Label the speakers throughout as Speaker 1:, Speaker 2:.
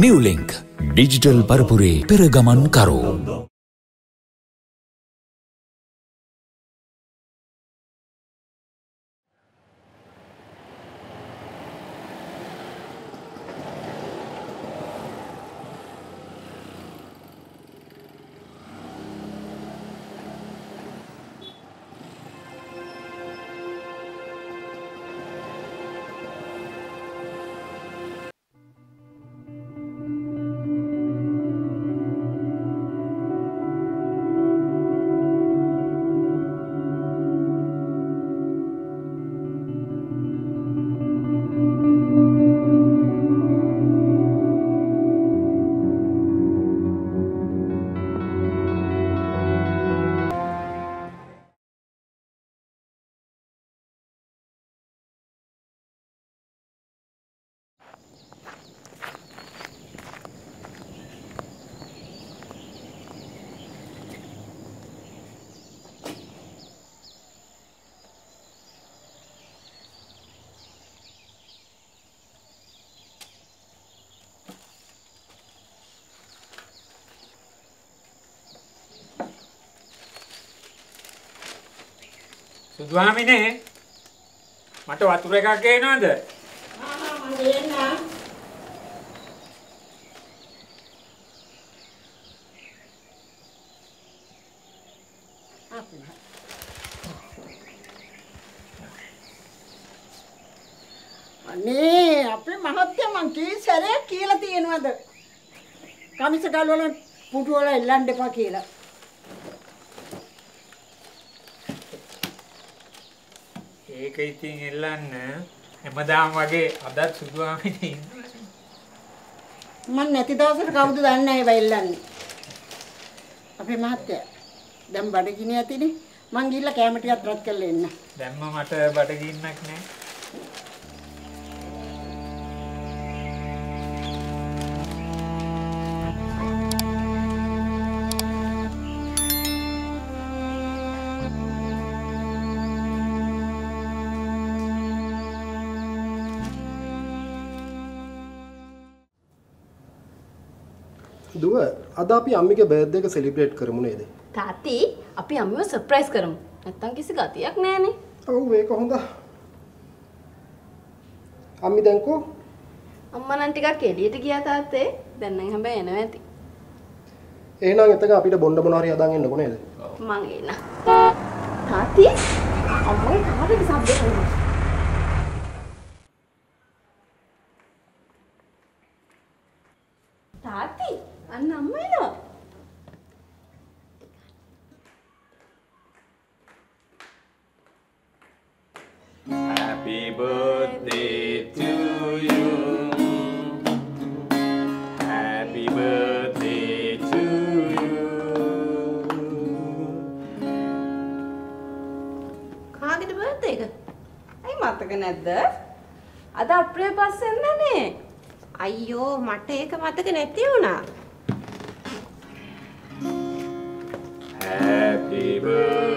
Speaker 1: නිව්ලිංක් digital පරපුරේ පෙරගමන් කරෝ.
Speaker 2: සුදුහාමිනේ මට වතුර එකක් ගේනවද?
Speaker 3: අනේ අපේ මහත්තයා මං කී සැරයක් කියලා තියෙනවද? කමිස ගල් වල පුටු වල එල්ලන්න එපා කියලා.
Speaker 2: ඒක ඉතින් එල්ලන්න හැමදාම වගේ අදත් සුදුහාමිනේ ඉන්නවා.
Speaker 3: මං නැති දවසට කවුද දන්නේ නැහැ ඒවා එල්ලන්නේ. අපේ මහත්තයා දැන් බඩගිනි ඇතිනේ. මං ගිහිල්ලා කැම ටිකක් රත් කරලා එන්න.
Speaker 2: දැම්ම මට බඩගින්නක් නැහැ.
Speaker 4: අද අපි අම්මිගේ බර්ත්ඩේ එක සෙලිබ්‍රේට් කරමු නේද?
Speaker 5: තාත්ති අපි අම්මිව සර්ප්‍රයිස් කරමු. නැත්තම් කිසි ගතියක් නැහනේ.
Speaker 4: ඔව් ඒක හොඳ. අම්මි දැන් කෝ?
Speaker 5: අම්මා නම් ටිකක් එළියට ගියා තාත්තේ. දැන් නම් හැබැයි එනවා ඇති.
Speaker 4: එහෙනම් එතක අපිට බොණ්ඩ මොනවා හරි හදාගෙන එන්නකෝ නේද?
Speaker 5: මං එන්න. තාත්ති අම්මගේ කාටද සබ්ද කරන්නේ? කාගෙද බර්ත්ඩේ එක? ඇයි මතක නැද්ද? අද අප්‍රේල් පස්සෙන් නේ.
Speaker 6: අයියෝ මට ඒක මතක නැති වුණා.
Speaker 7: Happy birthday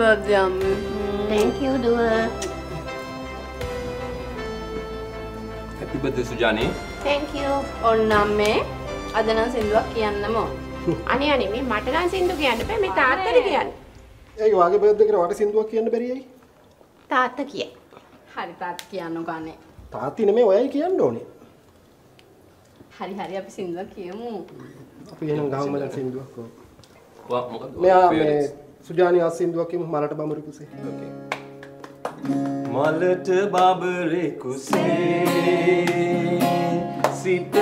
Speaker 7: birthday
Speaker 5: අම්මේ.
Speaker 6: Thank you දුව.
Speaker 8: Happy birthday සුජානි.
Speaker 6: Thank you.
Speaker 9: ඔන්න අම්මේ අද නම් සින්දුවක් කියන්නම ඕන.
Speaker 6: අනේ අනේ මේ මට නම් සින්දු කියන්න බෑ මේ තාත්තට කියන්න.
Speaker 4: ඒ වාගේ බර්ත්ඩේ එකට වට සින්දුවක් කියන්න බැරි ඇයි?
Speaker 6: තාත්තා කිය.
Speaker 9: හරි තාත් කියන්නකෝ අනේ.
Speaker 4: තාත්ති නෙමෙයි ඔයයි කියන්න ඕනේ.
Speaker 9: හරි හරි අපි සින්දුවක් කියමු.
Speaker 4: අපි එහෙනම් ගහමු දැන් සින්දුවක් කොහොම.
Speaker 8: වා මොකද?
Speaker 4: මෙයා මේ සුජානි ආස් සින්දුවක් කියමු මලට බඹරු කුසේ.
Speaker 8: මලට බබරෙකුසේ සිතට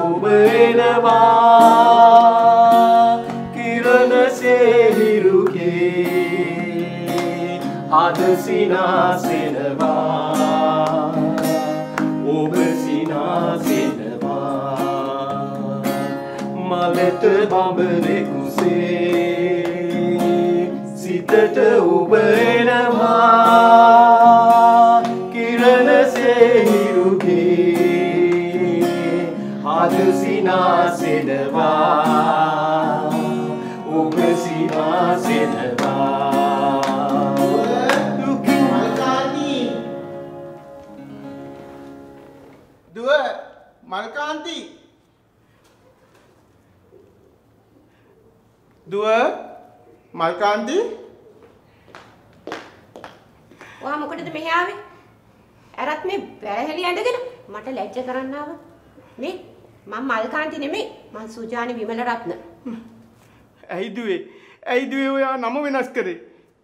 Speaker 8: ඔබ එනවා කිරණ සේහිරුගේ අද සිනාසෙනවා ඔබ සිනාසෙනවා මලට බබරෙකුසේ සිතට ඔබ එනවා
Speaker 6: කරන්න ආව. මේ මම මල්කාන්ති නෙමෙයි මම සුජානි විමල රත්න.
Speaker 10: ඇයි දුවේ ඇයි දුවේ ඔයා නම වෙනස් කරේ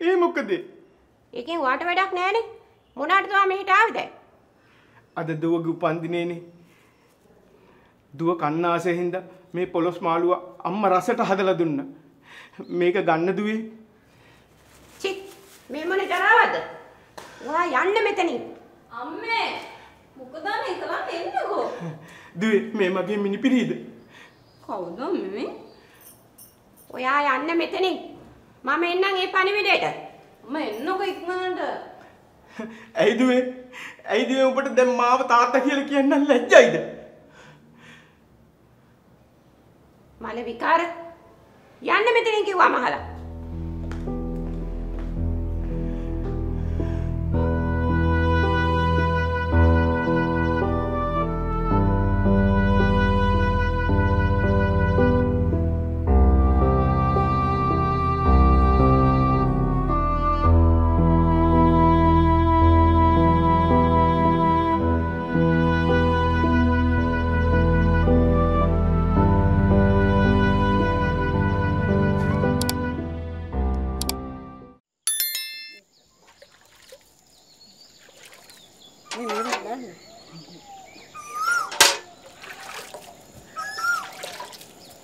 Speaker 10: ඒ මොකද
Speaker 6: ඒකෙන් වාට වැඩක් නෑනේ. මොනාටද ඔයා මෙහෙට ආවේ දැන්?
Speaker 10: අද දුවගේ උපන්දිනේනේ දුව කන්න ආසෙ හින්දා මේ පොලොස් මාළුව අම්මා රසට හදලා දුන්නා මේක ගන්න දුවේ
Speaker 6: චි මේ මොන ජරාවද? ඔයා යන්න මෙතනින්.
Speaker 9: අම්මේ මොකද අනේ කලන්න එන්නකෝ.
Speaker 10: දුවේ මේ මගේ මිනිපිරිද
Speaker 9: කවුද අම්මේ?
Speaker 6: ඔයා යන්න මෙතනින්. මම එන්නම් ඒ පණිවිඩයට.
Speaker 9: අම්ම එන්නකෝ ඉක්මනට.
Speaker 10: ඇයි දුවේ ඇයි දුවේ උඹට දැන් මාව තාත්තා කියලා කියන්න ලැජ්ජයිද
Speaker 6: මල විකාර යන්න මෙතනින් කිව්වා මහලා.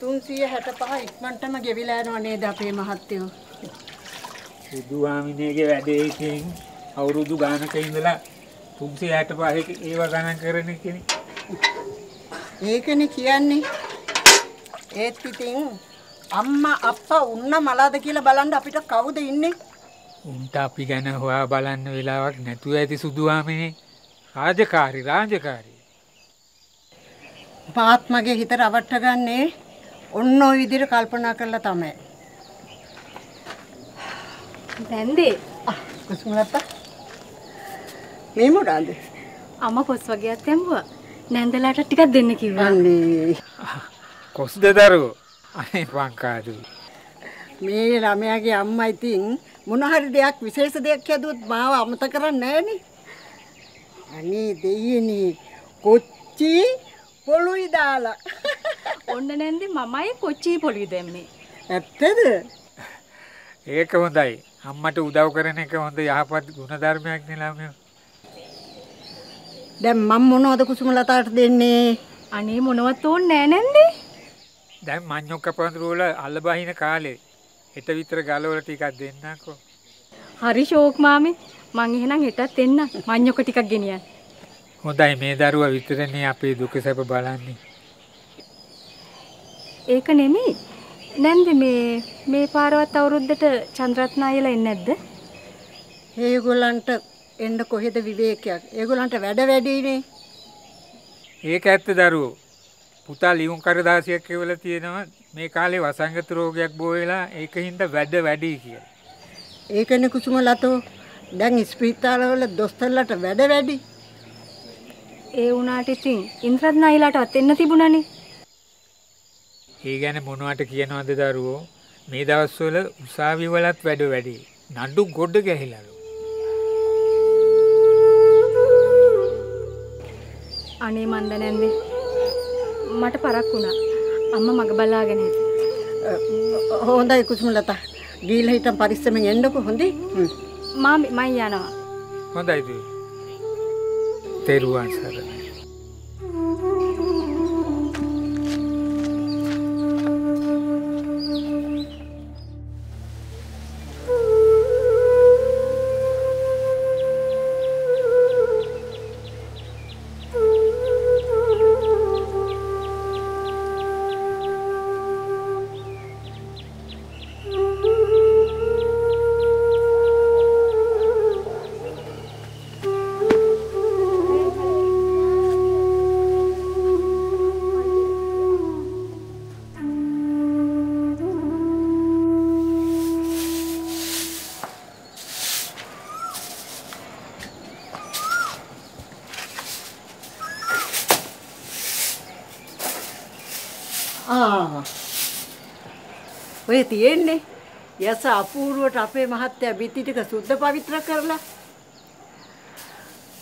Speaker 3: තුන්සිය හැට පහ ඉක්මනටම ගෙවිලා යනවා නේද අපේ මහත්තයෝ.
Speaker 2: බුදුහාමිනේගේ වැඩේකින් අවුරුදු ගානක ඉඳලා 365 ඒව ගණන් කරන කෙනෙක්.
Speaker 3: ඒකනේ කියන්නේ. ඒත් ඉතින් අම්මා අප්පා උන්න මලාද කියලා බලන්න අපිට කවුද ඉන්නේ?
Speaker 2: උන්ට අපි ගැන හොයා බලන්න වෙලාවක් නැතුව ඇති සුදුහාමිනේ. රාජකාරි රාජකාරි.
Speaker 3: පාත් මගේ හිත රවට්ට ගන්නේ ඔන්න ඔය විදිහට කල්පනා කරලා තමයි.
Speaker 11: දැන්දේ
Speaker 3: කුසුමලත්තා. මේ මොකද?
Speaker 11: අම්මා පොස් වගේක් තැම්බුවා. නැන්දලාට ටිකක් දෙන්න කිව්වා.
Speaker 3: අනේ
Speaker 2: කොස්ද දරුවෝ? අනේ පංකාදු.
Speaker 3: මේ ළමයාගේ අම්මා ඉතින් මොන හරි දෙයක් විශේෂ දෙයක් හැදුවොත් මාව අමතක කරන්නේ නැහනේ. අනේ දෙයියනේ කොච්චි පොළුයි දාලා.
Speaker 11: ඔන්න නැන්දේ මමයි කොච්චි පොලි දැම්මේ.
Speaker 3: ඇත්තද?
Speaker 2: ඒක හොඳයි. අම්මට උදව් කරන එක හොඳ යහපත් ගුණධර්මයක් නේ ළමයෝ.
Speaker 3: දැන් මම මොනවද කුසුමලතාට දෙන්නේ?
Speaker 11: අනේ මොනවත් ඕනේ නෑ නැන්දේ.
Speaker 2: දැන් මඤ්ඤොක්ක පඳුරු වල අල්ල බහින කාලේ හෙට විතර ගලවල ටිකක් දෙන්නකෝ.
Speaker 11: හරි ෂෝක් මාමේ. මං එහෙනම් හෙටත් එන්න. මඤ්ඤොක ටිකක් ගෙනියන්න.
Speaker 2: හොඳයි මේ දරුවා විතරනේ අපේ දුක සැප බලන්නේ.
Speaker 11: ඒක නෙමෙයි. නැන්දේ මේ මේ පාරවත් අවුරුද්දට චන්ද්‍රත්න අයලා එන්නේ නැද්ද?
Speaker 3: ඒගොල්ලන්ට එන්න කොහෙද විවේකයක්? ඒගොල්ලන්ට වැඩ වැඩිනේ.
Speaker 2: ඒක ඇත්ත දරුවෝ. පුතා ලියුම් කරදාසියක් කියවලා තියෙනවා මේ කාලේ වසංගත රෝගයක් බෝ වෙලා ඒක හින්දා වැඩ වැඩි කියලා.
Speaker 3: ඒකනේ කුසුම ලතෝ දැන් ස්පීතාලවල දොස්තරලට වැඩ වැඩි.
Speaker 11: ඒ වුණාට ඉතින් ඉන්ද්‍රත් නයිලාටවත් එන්න තිබුණනේ.
Speaker 2: ඒ ගැන මොනවට කියනවද දරුවෝ? මේ දවස්වල උසාවි වලත් වැඩ වැඩි. නඩු ගොඩ ගැහිලාලු.
Speaker 11: අනේ මන්ද නැන්දේ. මට පරක් වුණා. අම්මා මග බලාගෙන හිටියා.
Speaker 3: හොඳයි කුසුම ලතා. ගිහිල්ලා හිටන් පරිස්සමෙන් එන්නකෝ හොඳේ. හ්ම්.
Speaker 11: මම මම යනවා.
Speaker 2: හොඳයි දුවේ. තෙරුවන් සරණයි.
Speaker 3: ඔය තියෙන්නේ යස අපූර්වට අපේ මහත්තයා බිත්ති ටික සුද්ධ පවිත්‍ර කරලා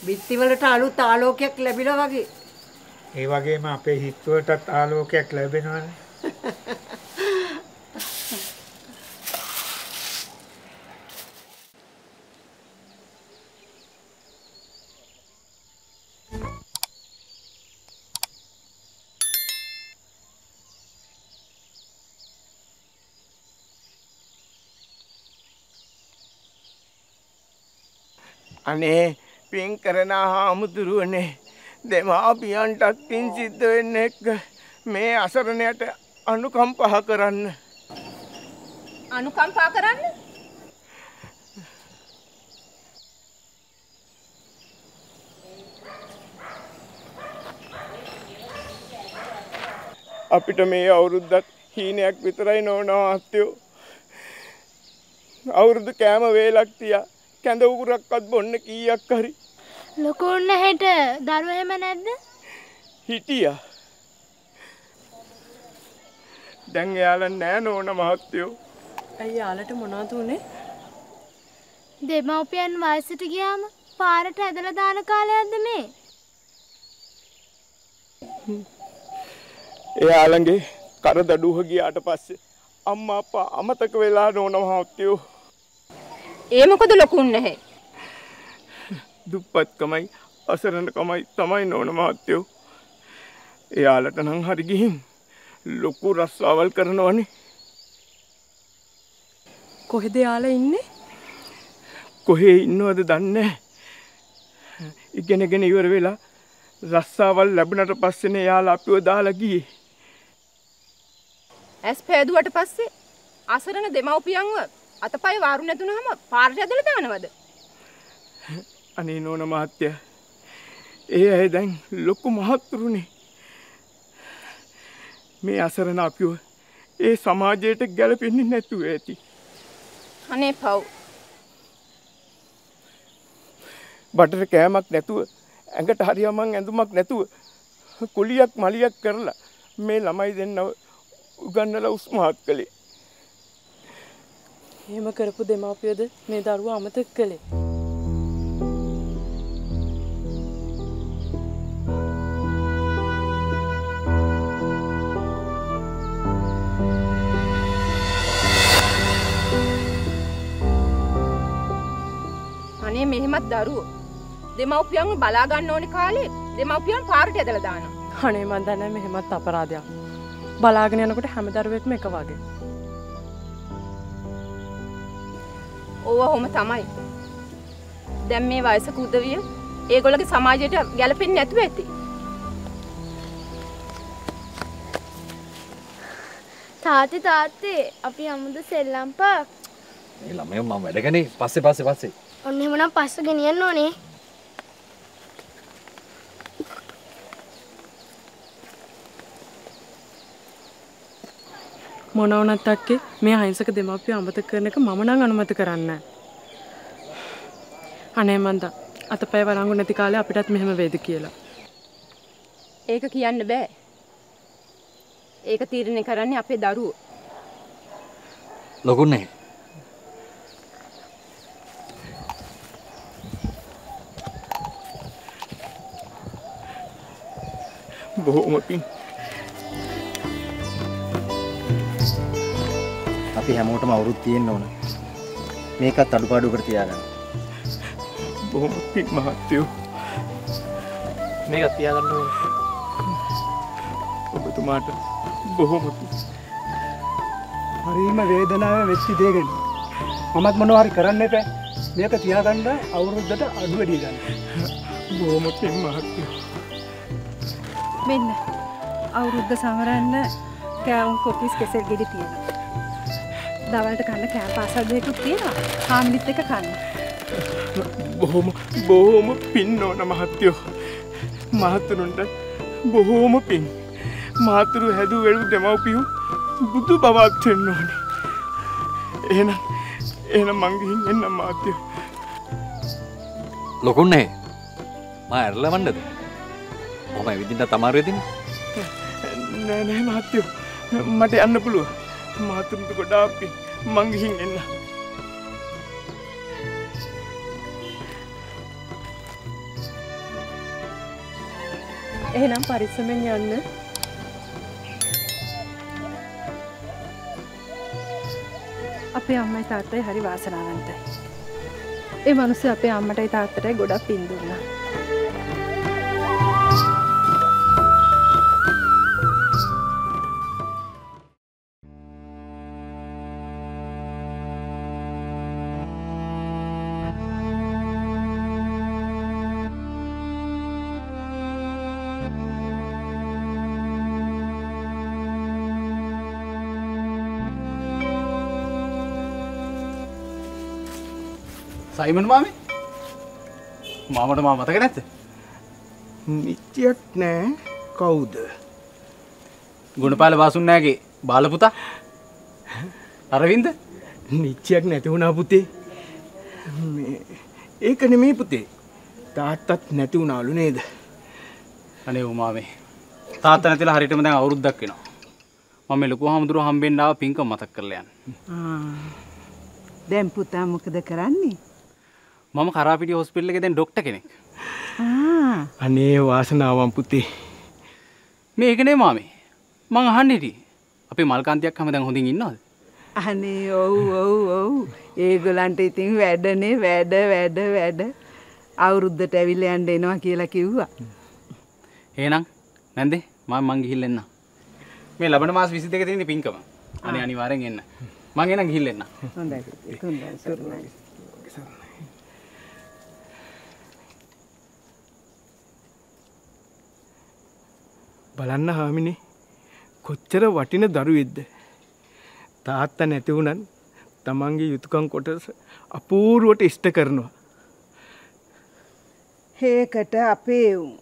Speaker 3: බිත්ති වලට අලුත් ආලෝකයක් ලැබිලා වගේ.
Speaker 2: ඒ වගේම අපේ හිත්වලටත් ආලෝකයක් ලැබෙනවනේ.
Speaker 10: අනේ පින් කරන හාමුදුරුවනේ දෙමාපියන්ටත් පින් සිද්ධ වෙන්න එක්ක මේ අසරණයට අනුකම්පහ කරන්න.
Speaker 9: අනුකම්පා කරන්න
Speaker 10: අපිට මේ අවුරුද්දත් හීනයක් විතරයි නොවනවා අත්තයෝ. අවුරුදු කෑම වේලක් තියා කැඳ උගුරක්වත් බොන්න කීයක් හරි
Speaker 12: ලොකුන්න හෙට දරුව එහෙම නැද්ද?
Speaker 10: හිටියා. දැන් එයාලා නෑ නෝන මහත්තයෝ.
Speaker 13: ඇයි යාලට මොනවද උනේ?
Speaker 12: දෙමව්පියන් වයසට ගියාම පාරට ඇදලා දාන කාලයක්ද මේ?
Speaker 10: එයාලගේ කරදඩුව ගියාට පස්සේ අම්මා අප්පා අමතක වෙලා නෝන මහත්තයෝ.
Speaker 9: ඒ මොකද ලොකුන් නැහැ.
Speaker 10: දුප්පත්කමයි අසරණකමයි තමයි නෝන මහත්තයෝ. එයාලට නම් හරි ගිහින් ලොකු රස්සාවල් කරනවනේ.
Speaker 13: කොහෙද යාලා ඉන්නේ?
Speaker 10: කොහේ ඉන්නවද දන්නේ. ඉගෙනගෙන ඉවර වෙලා රස්සාවල් ලැබුණට පස්සේනේ යාලා අපිව දාලා ගියේ.
Speaker 9: ඇස් පෑදුවට පස්සේ අසරණ දෙමව්පියන්ව අතපය වාරු නැතුනහම පාරට ඇදලා දානවද?
Speaker 10: අනේ නෝන මහත්තයා. ඒ අය දැන් ලොකු මහත්තුරුනේ. මේ අසරණ අපිව ඒ සමාජයට ගැලපෙන්නේ නැතුව ඇති.
Speaker 9: අනේ පව්.
Speaker 10: බටර කෑමක් නැතුව ඇඟට හරියමන් ඇඳුමක් නැතුව කුලියක් මලියක් කරලා මේ ළමයි දෙන්නව උගන්නලා උස්මහත් කළේ.
Speaker 13: එහෙම කරපු දෙමාපියද මේ දරුවා අමතක කළේ.
Speaker 9: අනේ මෙහෙමත් දරුවෝ දෙමව්පියන්ව බලා ගන්න ඕනේ කාලේ දෙමව්පියන් පාරට ඇදලා දානවා.
Speaker 13: අනේ මන් දන්නේ මෙහෙමත් අපරාධයක්. බලාගෙන යනකොට හැම දරුවෙක්ම එක වගේ.
Speaker 9: ඕව හොම තමයි. දැන් මේ වයසක උදවිය ඒගොල්ලගේ සමාජයට ගැලපෙන්නේ නැතුව ඇති.
Speaker 12: තාත්ති තාත්තේ අපි අමුද සෙල්ලම් පාක්.
Speaker 14: මේ ළමයෝ මම වැඩගනේ පස්සේ පස්සේ පස්සේ.
Speaker 12: ඔන්න එහෙමනම් පස්ස ගෙනියන්න ඕනේ.
Speaker 13: මොන වුණත් අක්කේ මේ අහිංසක දෙමාපිය අමතක කරන එක මම නම් අනුමත කරන්නේ නැහැ. අනේ මන්දා අතපය වරංගු නැති කාලේ අපිටත් මෙහෙම වේද කියලා.
Speaker 9: ඒක කියන්න බෑ. ඒක තීරණය කරන්නේ අපේ දරුවෝ.
Speaker 14: ලොකුන්නේ
Speaker 10: බොහෝම පින්
Speaker 15: අපි හැමෝටම අවුරුදු තියෙන්න ඕන. මේකත් අඩුපාඩුවකට තියාගන්න.
Speaker 10: බොහොම පින් මහත්තයෝ
Speaker 15: මේකත් තියාගන්න ඕන.
Speaker 10: ඔබතුමාට බොහොම.
Speaker 16: හරිම වේදනාව වෙච්චි දේගෙන මමත් මොනවා හරි කරන්න එපා මේක තියාගන්න අවුරුද්දට අඩු වැඩි ගන්න
Speaker 10: බොහොම පින් මහත්තයෝ
Speaker 11: මෙන්න අවුරුද්ද සමරන්න කෑවුම් කොපිස් කෙසෙල් ගෙඩි තියෙනවා. දවල්ට කන්න කෑම පාසල් දෙකකුත් තියෙනවා. හාමිලිත් එක කන්න.
Speaker 10: බොහොම බොහෝම පින් ඕන මහත්තයෝ. මහතුරුන්ට බොහෝම පින්. මාතුරු හැදූ වෙළු දෙමව්පියෝ බුදු බවත් වෙන්න ඕනි එහෙනම් එහෙනම් මං ගිහින් එන්නම් මාත්‍යෝ
Speaker 14: ලොකුන්නේ මා ඇරලවන්නද? මොම විදිට තමාරයතින
Speaker 10: නෑ නෑ මහත්තයෝ. මට යන්න පුළුව මාතුරුන්ට ගොඩාපි මං ගිහින් එන්න
Speaker 13: එහෙනම් පරිස්සමෙන් යන්න.
Speaker 11: අපේ අම්මයි තාත්තයි හරි වාසනාවන්තයි. ඒ මිනිස්සු අපේ අම්මටයි තාත්තටයි ගොඩක් පින් දුන්නා.
Speaker 16: සයිමන් මාමේ? මාමට මා මතක නැත්ත
Speaker 10: නිච්චයක් නෑ. කවුද?
Speaker 16: ගුණපාල වාසුන්නෑගේ බාලපුතා? අරවින්ද?
Speaker 10: නිච්චයක් නැති වුණා පුතේ. මේ- ඒක නෙමේ පුතේ. තාත්තත් නැති වුණාලු නේද?
Speaker 16: අනේ උමාමේ තාත්ත නැතිලා හරිටම දැන් අවුරුද්දක් වෙනවා. මම ලොකු හාමුදුරුව හම්බෙන්න ආව පින්කම් මතක් කරලා යන්න.
Speaker 17: දැන් පුතා මොකද කරන්නේ?
Speaker 16: මම කරාපිටි හොස්පිටල් එකේ දැන් ඩොක්ටර් කෙනෙක්.
Speaker 17: ආ.
Speaker 10: අනේ වාසනාවන් පුතේ.
Speaker 16: මේකනේ මාමේ. මං අහන්න හිටියේ. අපේ මල්කාන්තියක් හැම දැන් හොඳින් ඉන්නවද?
Speaker 17: අනේ ඔව් ඔව් ඔව්. ඒගොල්ලන්ට ඉතින් වැඩනේ වැඩ වැඩ වැඩ. අවුරුද්දට ඇවිල්ලා යන්න එනවා කියලා කිව්වා.
Speaker 16: එහෙනම් නැන්දේ මම මං ගිහිල්ලා එන්න මේ ලබන මාස 22 තියෙන පින්කම. අනේ අනිවාර්යෙන් එන්න. මං එනම් ගිහිල්ලා එන්න
Speaker 17: හොඳයි හොඳයි
Speaker 10: බලන්න හාමිනේ කොච්චර වටින දරුවෙද්ද තාත්ත නැති වුණත් තමන්ගේ යුතුකම් කොටස අපූරුවට ඉෂ්ට කරනවා
Speaker 17: ඒකට අපේ උන්.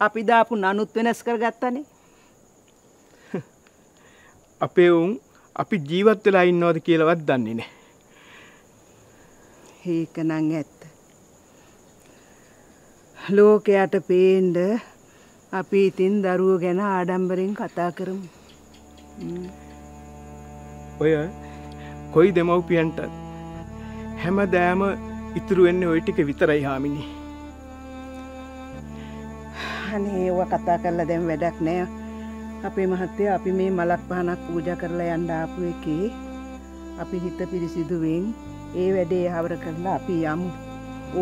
Speaker 17: අපි දාපු නනුත් වෙනස් කරගත්තනේ.
Speaker 10: අපේ උන් අපි ජීවත් වෙලා ඉන්නවද කියලවත් දන්නේ නෑ
Speaker 17: ඒක නම් ඇත්ත. ලෝකයට පේන්ඩ අපි ඉතින් දරුවෝ ගැන ආඩම්බරෙන් කතා කරමු.
Speaker 10: ඔය කොයි දෙමව්පියන්ටත් හැම දෑම ඉතුරු වෙන්නේ ඔය ටික විතරයි හාමිනි
Speaker 17: අනේ ඒව කතා කරලා දැන් වැඩක් නෑ. අපේ මහත්තය අපි මේ මලක් පහනක් පූජා කරලා යන්න ආපු එකේ අපි හිත පිරිසිදුවෙන් ඒ වැඩේ හවර කරලා අපි යමු.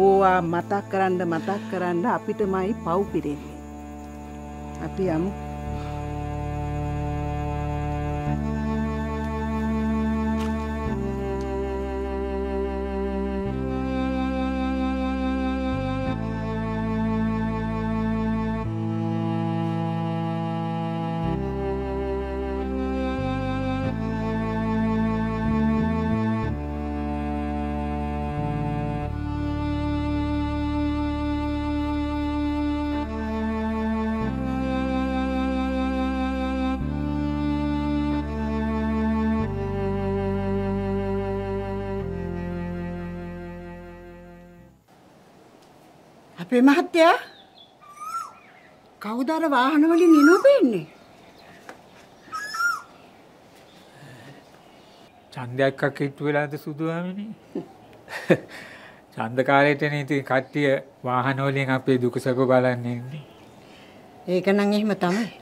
Speaker 17: ඕවා මතක් කරන්න මතක් කරන්න අපිටමයි පව් පිරෙන්නේ. අපි යමු.
Speaker 3: අපේ මහත්තයා කවුද අර වාහන වලින් නිනෝපෙන්නේ?
Speaker 2: ඡන්දයක් අකිට්ටු වෙලාද සුදුවාමිනි? ඡන්ද කාලේටනේ ඉතින් කට්ටිය වාහන වලින් අපේ දුකසක බලන්න ඉන්නේ.
Speaker 3: ඒක නම් එහෙම තමයි.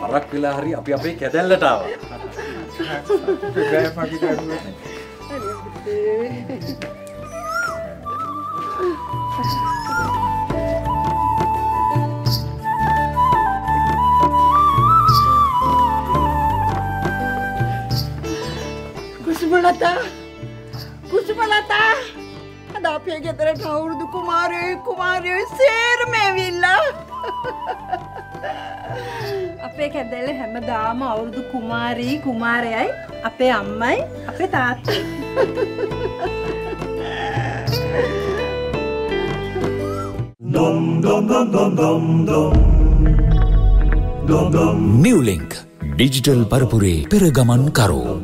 Speaker 14: පරක් වෙලා හරි අපි අපේ කැදැල්ලට ආවා.
Speaker 2: බෑ මගේ දරුවා.
Speaker 3: අනේ පුතේ. කුසුමලතා කුසුමලතා අද අපේ ගෙදරට අවුරුදු කුමාරයෝ කුමාරයෝ සේරම ඇවිල්ලා
Speaker 11: අපේ කැදැල්ල හැමදාම අවුරුදු කුමාරී කුමාරයයි අපේ අම්මයි අපේ තාත්තයි.
Speaker 1: නිව්ලිංක් ඩිජිටල් පරපුරේ පෙරගමන් කරෝ.